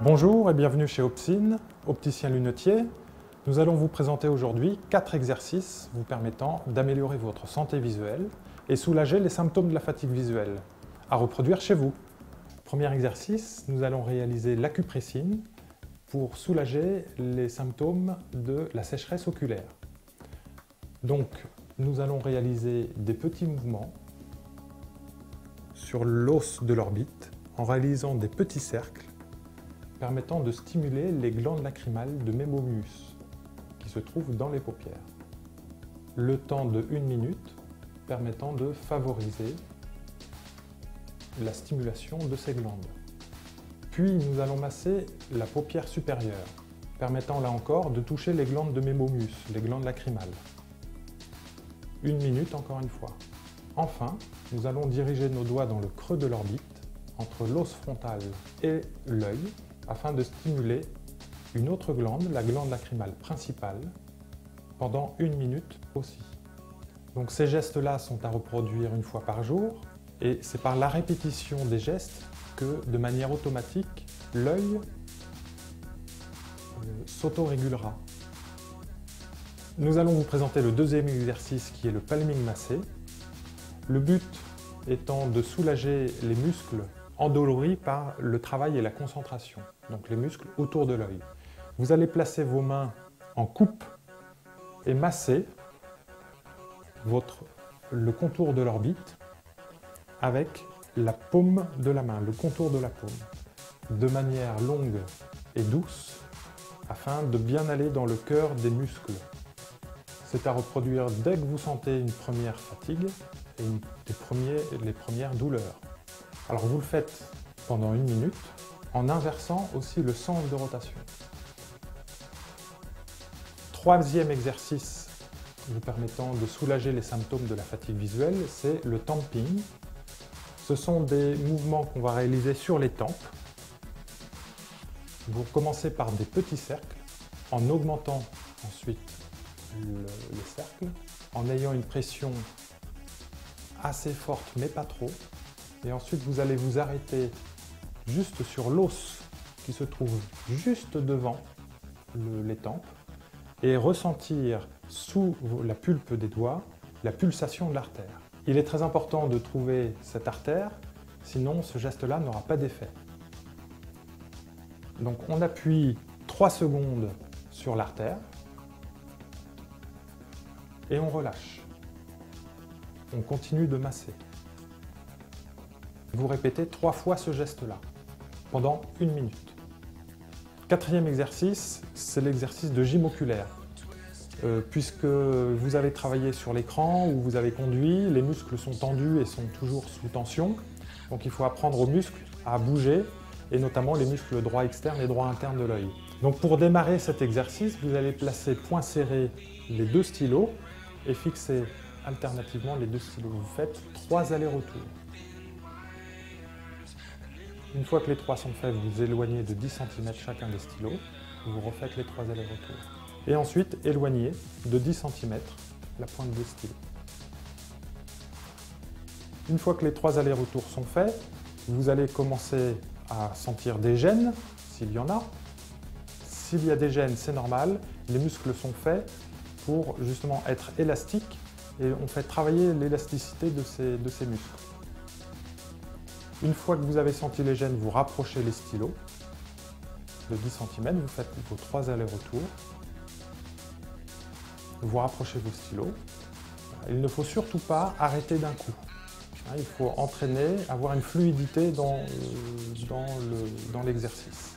Bonjour et bienvenue chez Opsine, opticien lunetier. Nous allons vous présenter aujourd'hui quatre exercices vous permettant d'améliorer votre santé visuelle et soulager les symptômes de la fatigue visuelle, à reproduire chez vous. Premier exercice, nous allons réaliser l'acupressine pour soulager les symptômes de la sécheresse oculaire. Donc, nous allons réaliser des petits mouvements sur l'os de l'orbite en réalisant des petits cercles permettant de stimuler les glandes lacrymales de mémomus qui se trouvent dans les paupières. Le temps de une minute permettant de favoriser la stimulation de ces glandes. Puis nous allons masser la paupière supérieure, permettant là encore de toucher les glandes de mémomus, les glandes lacrymales. Une minute encore une fois. Enfin, nous allons diriger nos doigts dans le creux de l'orbite, entre l'os frontal et l'œil, afin de stimuler une autre glande, la glande lacrymale principale, pendant une minute aussi. Donc ces gestes-là sont à reproduire une fois par jour et c'est par la répétition des gestes que, de manière automatique, l'œil euh, s'autorégulera. Nous allons vous présenter le deuxième exercice qui est le palming massé. Le but étant de soulager les muscles endoloris par le travail et la concentration, donc les muscles autour de l'œil. Vous allez placer vos mains en coupe et masser le contour de l'orbite avec la paume de la main, le contour de la paume, de manière longue et douce afin de bien aller dans le cœur des muscles. C'est à reproduire dès que vous sentez une première fatigue et les premières douleurs. Alors vous le faites pendant une minute en inversant aussi le sens de rotation. Troisième exercice vous permettant de soulager les symptômes de la fatigue visuelle, c'est le tamping. Ce sont des mouvements qu'on va réaliser sur les tempes. Vous commencez par des petits cercles en augmentant ensuite les cercles, en ayant une pression assez forte mais pas trop, et ensuite, vous allez vous arrêter juste sur l'os qui se trouve juste devant les tempes et ressentir sous la pulpe des doigts la pulsation de l'artère. Il est très important de trouver cette artère, sinon ce geste-là n'aura pas d'effet. Donc on appuie 3 secondes sur l'artère et on relâche. On continue de masser. Vous répétez trois fois ce geste-là, pendant une minute. Quatrième exercice, c'est l'exercice de gym oculaire. Euh, puisque vous avez travaillé sur l'écran ou vous avez conduit, les muscles sont tendus et sont toujours sous tension. Donc il faut apprendre aux muscles à bouger, et notamment les muscles droits externes et droits internes de l'œil. Donc pour démarrer cet exercice, vous allez placer point serré les deux stylos et fixer alternativement les deux stylos. Vous faites trois allers-retours. Une fois que les trois sont faits, vous éloignez de 10 cm chacun des stylos. Vous refaites les trois allers-retours. Et ensuite, éloignez de 10 cm la pointe des stylos. Une fois que les trois allers-retours sont faits, vous allez commencer à sentir des gènes, s'il y en a. S'il y a des gènes, c'est normal. Les muscles sont faits pour justement être élastiques et on fait travailler l'élasticité de ces, de ces muscles. Une fois que vous avez senti les gènes, vous rapprochez les stylos de 10 cm, vous faites vos trois allers-retours. Vous rapprochez vos stylos. Il ne faut surtout pas arrêter d'un coup. Hein, il faut entraîner, avoir une fluidité dans, l'exercice.